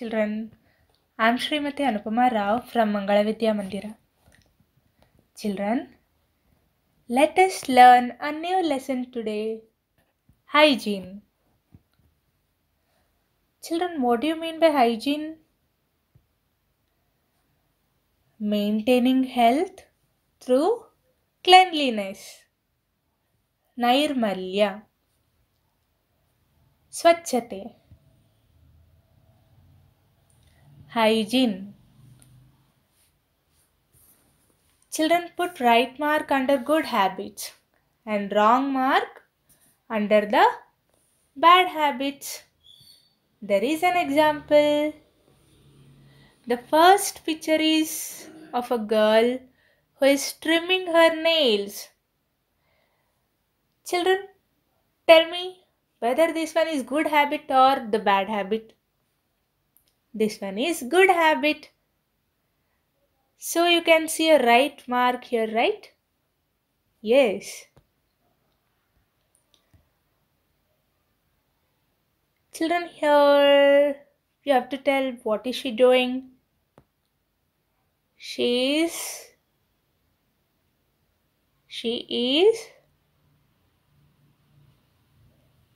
children, I am Srimati Anupama Rao from Mangala Vidya Mandira. Children, let us learn a new lesson today. Hygiene. Children, what do you mean by hygiene? Maintaining health through cleanliness. Nair Malya. Swachate. Hygiene. Children put right mark under good habits and wrong mark under the bad habits. There is an example. The first picture is of a girl who is trimming her nails. Children tell me whether this one is good habit or the bad habit this one is good habit. So you can see a right mark here, right? Yes. Children, here you have to tell what is she doing? She is she is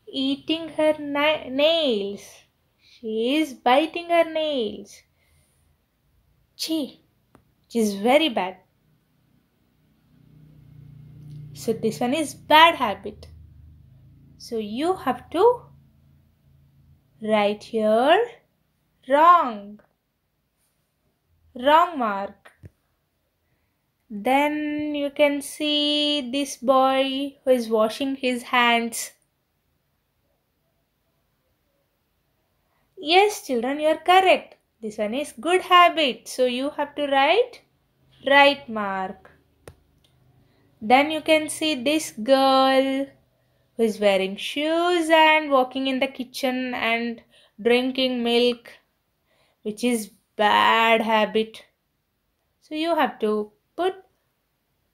eating her na- nails. She is biting her nails. Which is very bad. So this one is bad habit. So you have to write here wrong. Wrong mark. Then you can see this boy who is washing his hands. Yes, children, you are correct. This one is good habit. So you have to write right mark. Then you can see this girl who is wearing shoes and walking in the kitchen and drinking milk, which is bad habit. So you have to put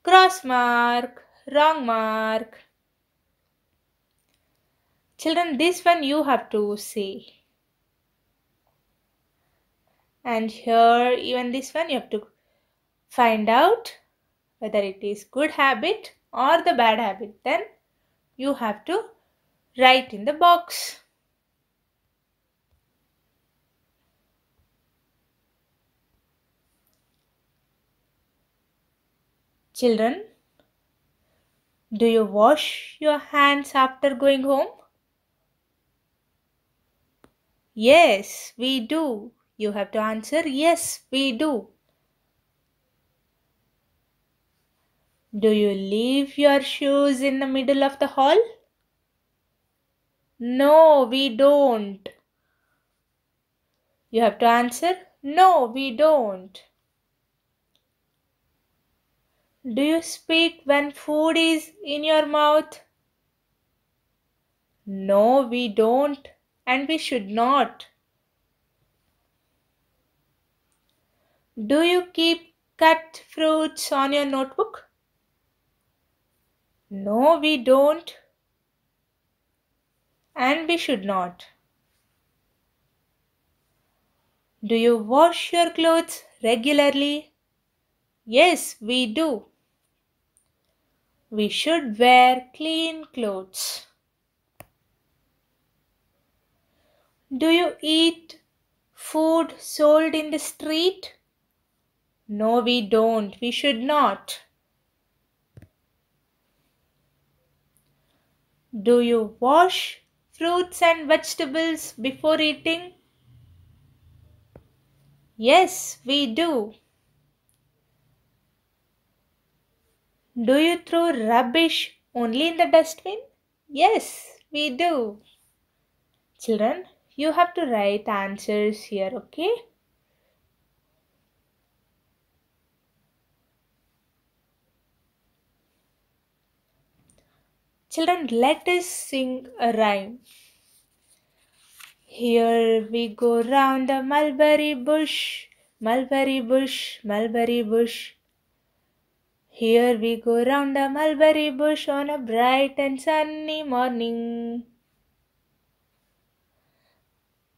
cross mark, wrong mark. Children, this one you have to say and here even this one you have to find out whether it is good habit or the bad habit. Then you have to write in the box. Children do you wash your hands after going home? Yes we do you have to answer yes, we do. Do you leave your shoes in the middle of the hall? No, we don't. You have to answer no, we don't. Do you speak when food is in your mouth? No, we don't, and we should not. Do you keep cut fruits on your notebook? No, we don't. And we should not. Do you wash your clothes regularly? Yes, we do. We should wear clean clothes. Do you eat food sold in the street? No, we don't. We should not. Do you wash fruits and vegetables before eating? Yes, we do. Do you throw rubbish only in the dustbin? Yes, we do. Children, you have to write answers here, okay? Children, let us sing a rhyme. Here we go round the mulberry bush, mulberry bush, mulberry bush. Here we go round the mulberry bush on a bright and sunny morning.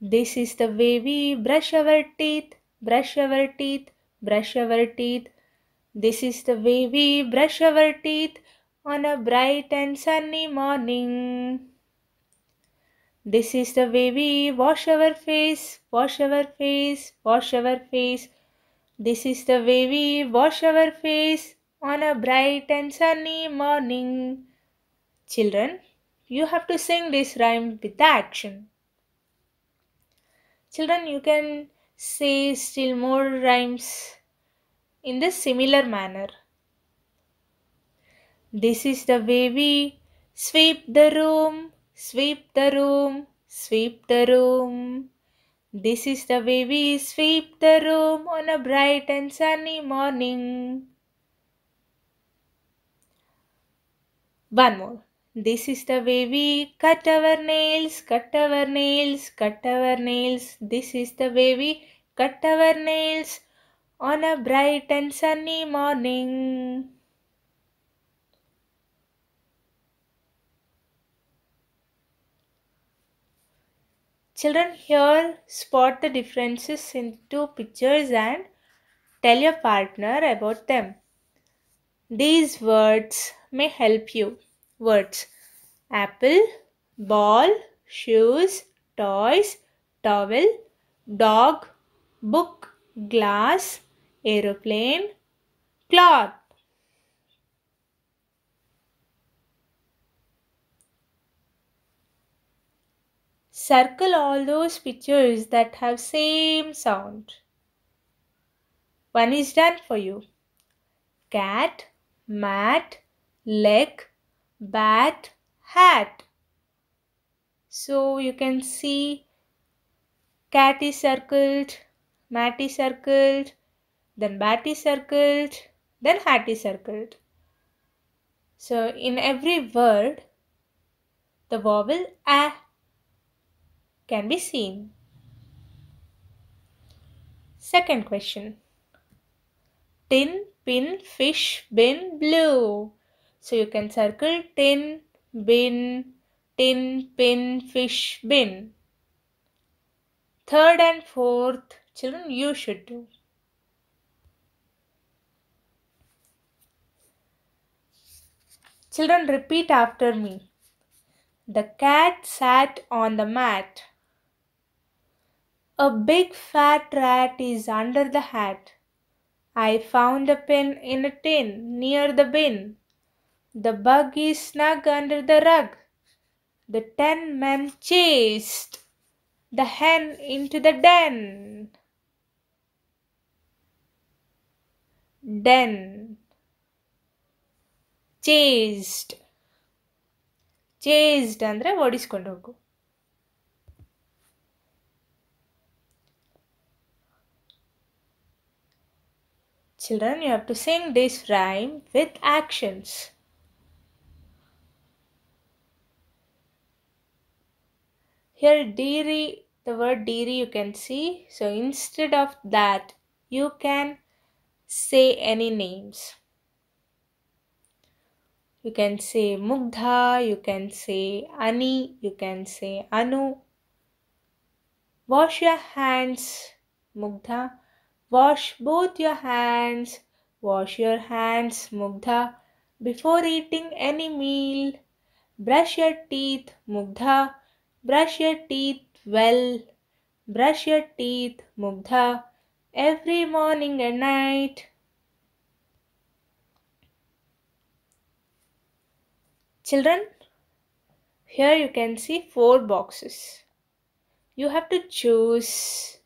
This is the way we brush our teeth, brush our teeth, brush our teeth. This is the way we brush our teeth on a bright and sunny morning. This is the way we wash our face, wash our face, wash our face. This is the way we wash our face on a bright and sunny morning. Children, you have to sing this rhyme with the action. Children, you can say still more rhymes in the similar manner. This is the way we sweep the room, sweep the room, sweep the room. This is the way we sweep the room on a bright and sunny morning. One more. This is the way we cut our nails, cut our nails, cut our nails. This is the way we cut our nails on a bright and sunny morning. Children, here spot the differences in two pictures and tell your partner about them. These words may help you. Words apple, ball, shoes, toys, towel, dog, book, glass, aeroplane, cloth. Circle all those pictures that have same sound. One is done for you. Cat, mat, leg, bat, hat. So you can see cat is circled, mat is circled, then bat is circled, then hat is circled. So in every word, the vowel a can be seen. Second question. Tin, pin, fish, bin, blue. So you can circle tin, bin, tin, pin, fish, bin. Third and fourth, children, you should do. Children, repeat after me. The cat sat on the mat. A big fat rat is under the hat. I found a pin in a tin near the bin. The bug is snug under the rug. The ten men chased the hen into the den. Den. Chased. Chased ಅಂದರೆ ಓಡಿಸ್ಕೊಂಡು ಹೋಗು Children, you have to sing this rhyme with actions. Here, dearie, the word dearie you can see. So instead of that, you can say any names. You can say Mugdha, you can say Ani, you can say Anu. Wash your hands, Mugdha. Wash both your hands. Wash your hands, Mugdha, before eating any meal. Brush your teeth, Mugdha. Brush your teeth well. Brush your teeth, Mugdha, every morning and night. Children, here you can see four boxes. You have to choose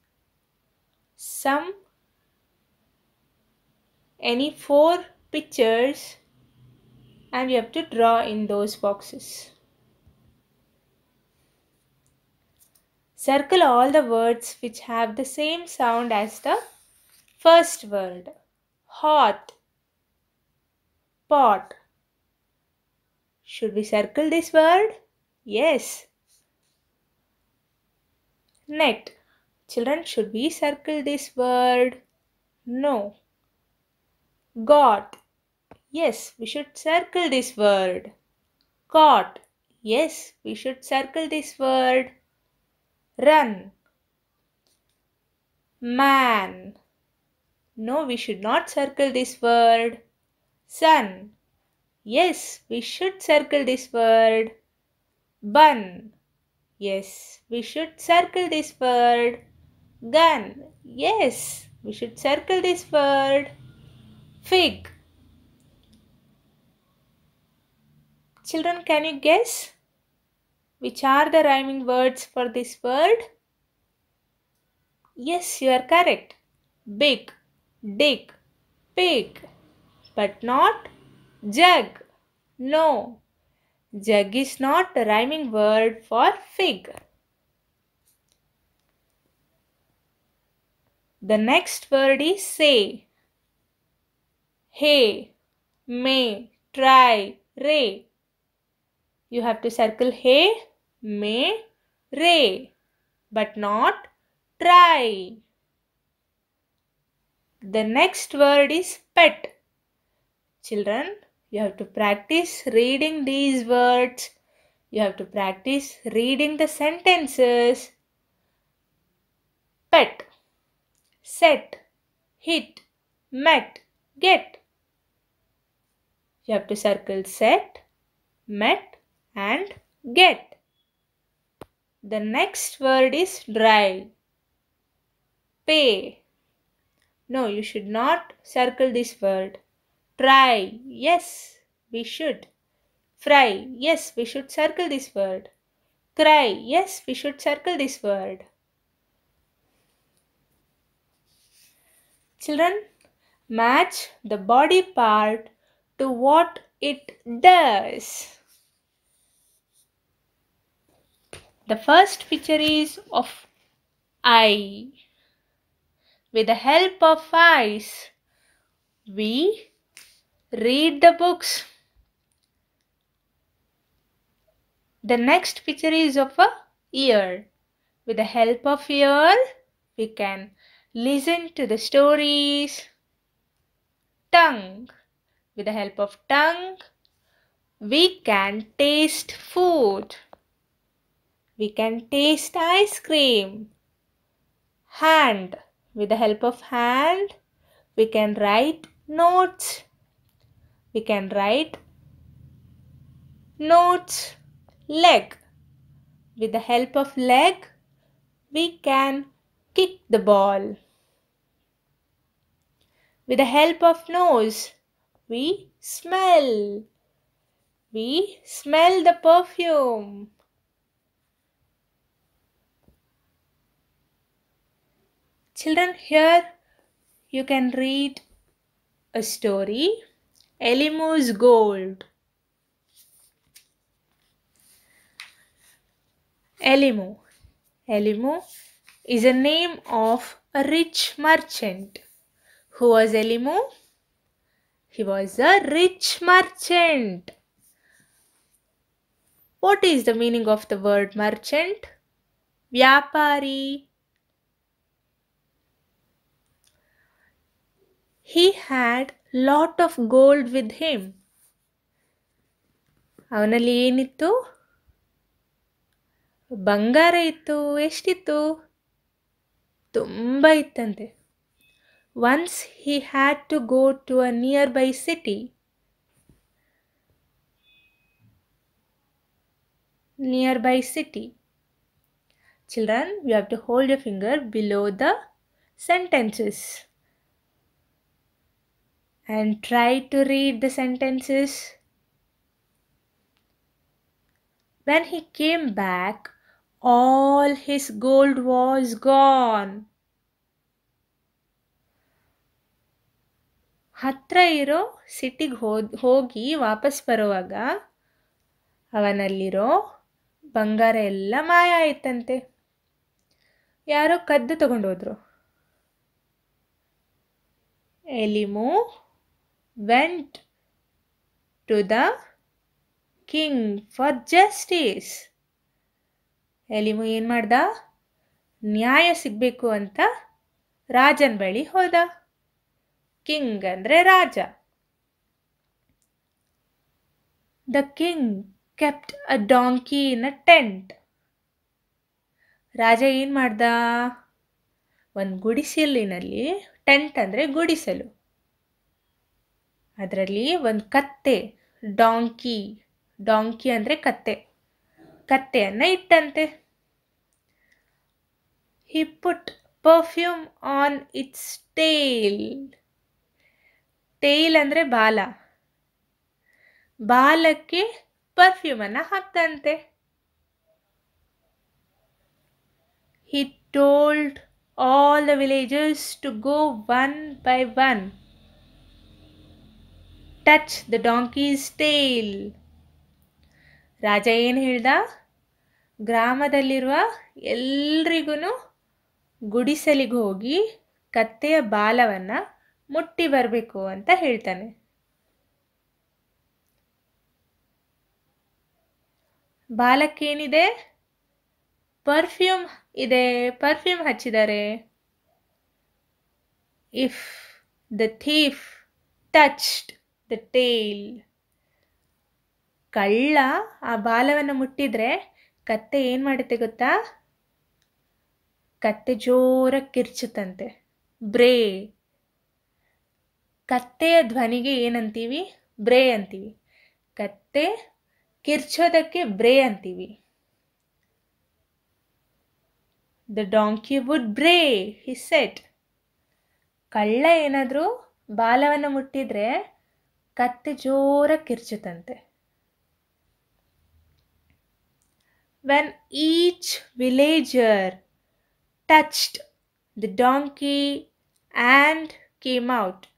some any four pictures and you have to draw in those boxes. Circle all the words which have the same sound as the first word. Hot, pot. Should we circle this word? Yes. Net. Children, should we circle this word? No. Got. Yes, we should circle this word. Caught. Yes, we should circle this word. Run. Man. No, we should not circle this word. Sun. Yes, we should circle this word. Bun. Yes, we should circle this word. Gun. Yes, we should circle this word. Fig. Children, can you guess? Which are the rhyming words for this word? Yes, you are correct. Big, dig, pig. But not jug. No, jug is not the rhyming word for fig. The next word is say. Hey, may, try, ray. You have to circle hey, may, ray, but not try. The next word is pet. Children, you have to practice reading these words. You have to practice reading the sentences. Pet, set, hit, met, get. You have to circle set, met, and get. The next word is dry. Pay. No, you should not circle this word. Try. Yes, we should. Fry. Yes, we should circle this word. Cry. Yes, we should circle this word. Children, match the body part to what it does. The first picture is of eye. With the help of eyes, we read the books. The next picture is of a ear. With the help of ear, we can listen to the stories. Tongue. With the help of tongue, we can taste food. We can taste ice cream. Hand. With the help of hand, we can write notes. We can write notes. Leg. With the help of leg, we can kick the ball. With the help of nose, we smell. We smell the perfume. Children, here you can read a story Elimo's Gold. Elimo. Elimo is a name of a rich merchant. Who was Elimu? He was a rich merchant. What is the meaning of the word merchant? Vyapari. He had lot of gold with him. ಅವನಲ್ಲಿ ಏನಿತ್ತು ಬಂಗಾರ ಇತ್ತು ಎಷ್ಟಿತ್ತು ತುಂಬ ಇತ್ತಂತೆ Once he had to go to a nearby city. Nearby city. Children, you have to hold your finger below the sentences and try to read the sentences. When he came back, all his gold was gone. ಹತ್ರ ಇರೋ ಸಿಟಿಗೆ ಹೋದ್, ಹೋಗಿ ವಾಪಸ್ ಬರುವಾಗ ಅವನಲ್ಲಿರೋ ಬಂಗಾರ ಎಲ್ಲ ಮಾಯ ಆಯ್ತಂತೆ. ಯಾರೋ ಕದ್ದು ತಗೊಂಡೋದ್ರು Elimu went to the king for justice Elimu ಏನು ಮಾಡ್ದ? ನ್ಯಾಯ ಸಿಗಬೇಕು ಅಂತ ರಾಜನ ಬಳಿ ಹೋದ. ಕಿಂಗ್ ಅಂದರೆ ರಾಜ. The king kept a donkey in a tent. ರಾಜ ಏನು ಮಾಡ್ದ? ಒಂದು ಗುಡಿಸಲಿನಲ್ಲಿ, ಟೆಂಟ್ ಅಂದರೆ ಗುಡಿಸಲು. ಅದರಲ್ಲಿ ಒಂದು ಕತ್ತೆ, ಡಾಂಕಿ. ಡಾಂಕಿ ಅಂದರೆ ಕತ್ತೆ. ಕತ್ತೆಯನ್ನು ಇಟ್ಟಂತೆ. He put perfume on its tail tail ಅಂದರೆ ಬಾಲ. ಬಾಲಕ್ಕೆ ಪರ್ಫ್ಯೂಮನ್ನು ಹಾಕ್ತಂತೆ. He told all the villagers to go one by one touch the donkey's tail ರಾಜ ಏನು ಹೇಳ್ದ? ಗ್ರಾಮದಲ್ಲಿರುವ ಎಲ್ರಿಗೂ ಗುಡಿಸಲಿಗೆ ಹೋಗಿ ಕತ್ತೆಯ ಬಾಲವನ್ನು ಮುಟ್ಟಿ ಬರಬೇಕು ಅಂತ ಹೇಳ್ತಾನೆ. ಬಾಲಕ್ಕೇನಿದೆ? ಪರ್ಫ್ಯೂಮ್ ಇದೆ. ಪರ್ಫ್ಯೂಮ್ ಹಚ್ಚಿದ್ದಾರೆ if the thief touched the tail ಕಳ್ಳ ಆ ಬಾಲವನ್ನು ಮುಟ್ಟಿದ್ರೆ ಕತ್ತೆ ಏನು ಮಾಡುತ್ತೆ ಗೊತ್ತಾ? ಕತ್ತೆ ಜೋರಾಗಿ ಕಿರ್ಚುತ್ತಂತೆ. ಬ್ರೇ ಕತ್ತೆಯ ಧ್ವನಿಗೆ ಏನಂತೀವಿ? ಬ್ರೇ ಅಂತೀವಿ. ಕತ್ತೆ ಕಿರ್ಚೋದಕ್ಕೆ ಬ್ರೇ ಅಂತೀವಿ. The donkey would bray he said ಕಳ್ಳ ಏನಾದರೂ ಬಾಲವನ್ನು ಮುಟ್ಟಿದ್ರೆ ಕತ್ತೆ ಜೋರ ಕಿರ್ಚುತ್ತಂತೆ. When each villager touched the donkey and came out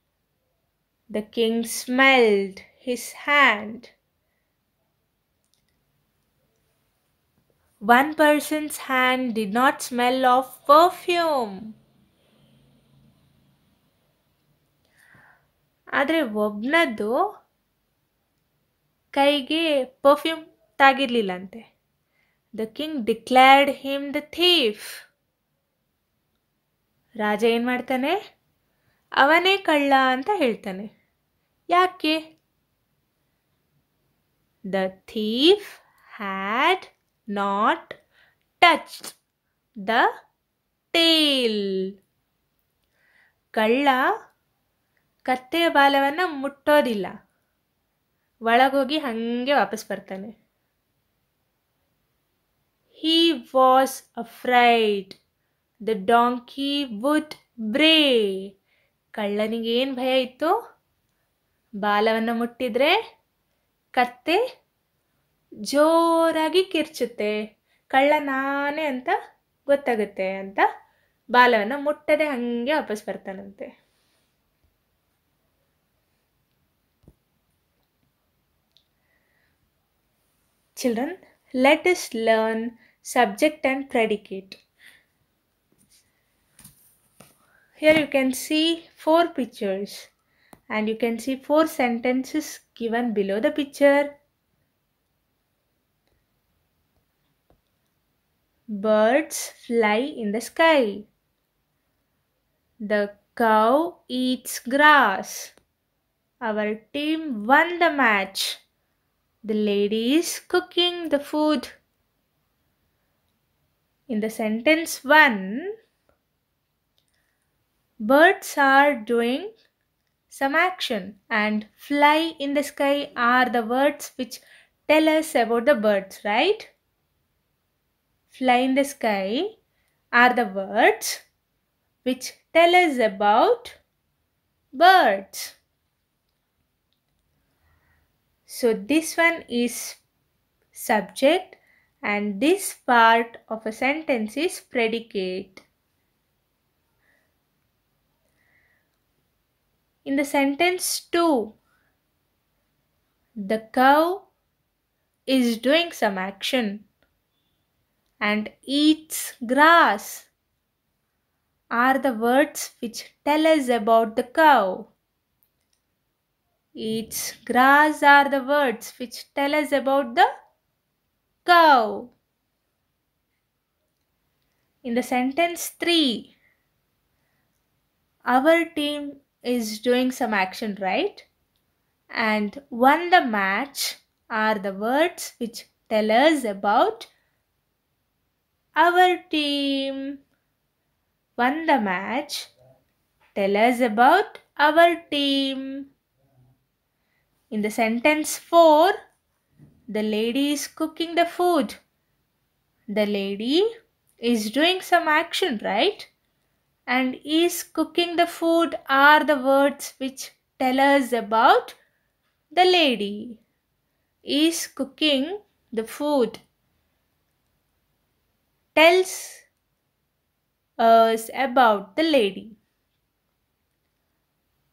the king smelled his hand One person's hand did not smell of perfume. ಆದರೆ ಒಬ್ಬನದ್ದು ಕೈಗೆ perfume ತಾಗಿರ್ಲಿಲ್ಲಂತೆ. The king declared him the thief ರಾಜ ಏನು ಮಾಡ್ತಾನೆ? ಅವನೇ ಕಳ್ಳ ಅಂತ ಹೇಳ್ತಾನೆ. ಯಾಕೆ the thief had not touched the tail ಕಳ್ಳ ಕತ್ತೆಯ ಬಾಲವನ್ನು ಮುಟ್ಟೋದಿಲ್ಲ ಒಳಗೋಗಿ ಹಾಗೆ ವಾಪಸ್ ಬರ್ತಾನೆ he was afraid the donkey would bray ಕಳ್ಳನಿಗೆ ಏನು ಭಯ ಇತ್ತು ಬಾಲವನ್ನು ಮುಟ್ಟಿದ್ರೆ ಕತ್ತೆ ಜೋರಾಗಿ ಕಿರ್ಚುತ್ತೆ. ಕಳ್ಳ ನಾನೇ ಅಂತ ಗೊತ್ತಾಗುತ್ತೆ ಅಂತ ಬಾಲವನ್ನು ಮುಟ್ಟದೆ ಹಂಗೆ ವಾಪಸ್ ಬರ್ತಾನಂತೆ. Children let us learn subject and predicate here you can see four pictures and you can see four sentences given below the picture. Birds fly in the sky. The cow eats grass. Our team won the match. The lady is cooking the food. In the sentence 1, birds are doing some action and fly in the sky are the words which tell us about the birds, right? Fly in the sky are the words which tell us about birds. So this one is subject and this part of a sentence is predicate. In the sentence 2, the cow is doing some action and eats grass are the words which tell us about the cow. Eats grass are the words which tell us about the cow. In the sentence 3, our team is doing some action, right? And won the match are the words which tell us about our team. won the match. Tell us about our team. In the sentence 4, the lady is cooking the food. The lady is doing some action, right? And is cooking the food are the words which tell us about the lady. Is cooking the food tells us about the lady.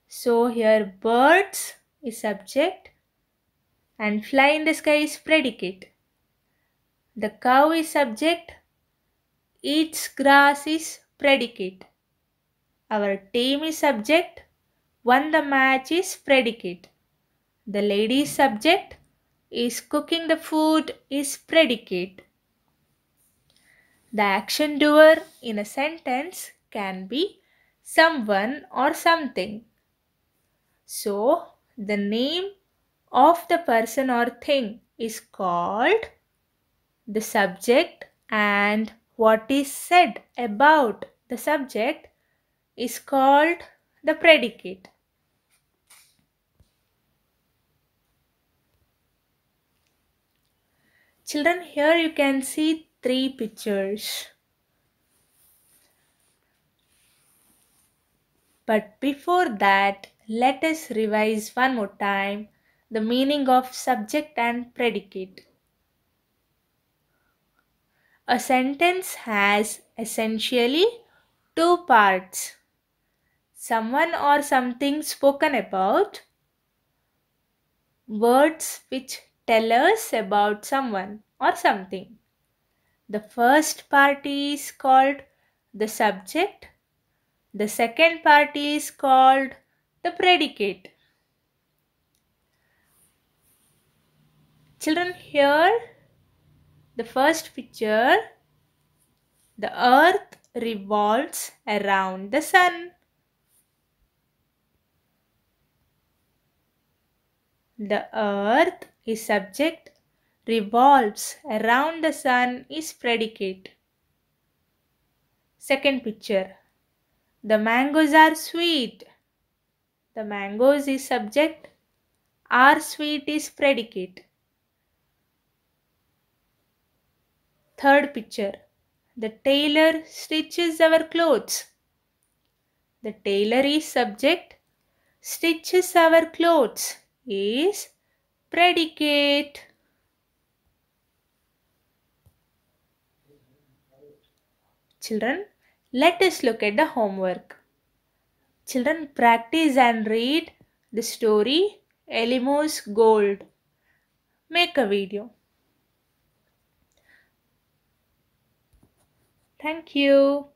So here birds is subject and fly in the sky is predicate. The cow is subject, eats grass is predicate. Our team is subject, won the match is predicate. The lady subject, is cooking the food is predicate. The action doer in a sentence can be someone or something. So, the name of the person or thing is called the subject and what is said about the subject is called the predicate. Children, here you can see three pictures. But before that, let us revise one more time the meaning of subject and predicate. A sentence has essentially two parts someone or something spoken about, words which tell us about someone or something. The first part is called the subject, the second part is called the predicate. Children, here the first picture the earth revolves around the sun. The earth is subject, revolves around the sun is predicate. Second picture. The mangoes are sweet. The mangoes is subject, are sweet is predicate. Third picture. The tailor stitches our clothes. The tailor is subject, stitches our clothes is predicate. Children, let us look at the homework. Children, practice and read the story Elmo's Gold. Make a video. Thank you.